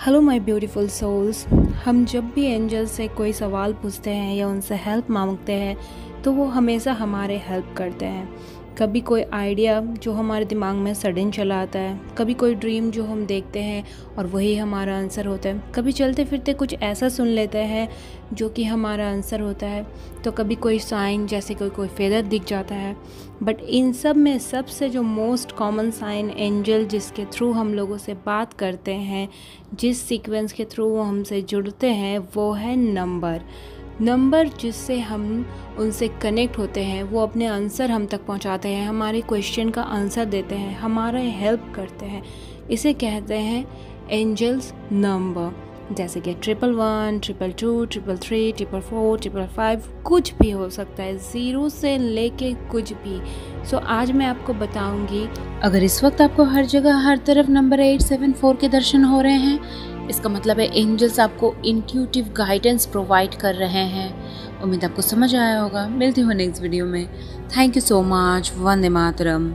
Hello my beautiful souls हम जब भी एंजल से कोई सवाल पूछते हैं या उनसे हेल्प मांगते हैं तो वो हमेशा हमारे हेल्प करते हैं। कभी कोई आइडिया जो हमारे दिमाग में सडन चला आता है, कभी कोई ड्रीम जो हम देखते हैं और वही हमारा आंसर होता है। कभी चलते फिरते कुछ ऐसा सुन लेते हैं जो कि हमारा आंसर होता है तो कभी कोई साइन जैसे कोई कोई फेदर दिख जाता है। बट इन सब में सबसे जो मोस्ट कॉमन साइन एंजल जिसके थ्रू हम लोगों से बात करते हैं, जिस सीक्वेंस के थ्रू वो हमसे जुड़ते हैं, वो है नंबर नंबर जिससे हम उनसे कनेक्ट होते हैं वो अपने आंसर हम तक पहुंचाते हैं हमारे क्वेश्चन का आंसर देते हैं हमारा हेल्प करते हैं। इसे कहते हैं एंजल्स नंबर जैसे कि triple one triple two triple three triple four triple five कुछ भी हो सकता है ज़ीरो से लेके कुछ भी। सो so, आज मैं आपको बताऊँगी अगर इस वक्त आपको हर जगह हर तरफ़ नंबर एट सेवन फोर के दर्शन हो रहे हैं इसका मतलब है एंजल्स आपको इंट्यूटिव गाइडेंस प्रोवाइड कर रहे हैं। उम्मीद आपको समझ आया होगा। मिलती हूँ नेक्स्ट वीडियो में। Thank you so much Vande Mataram.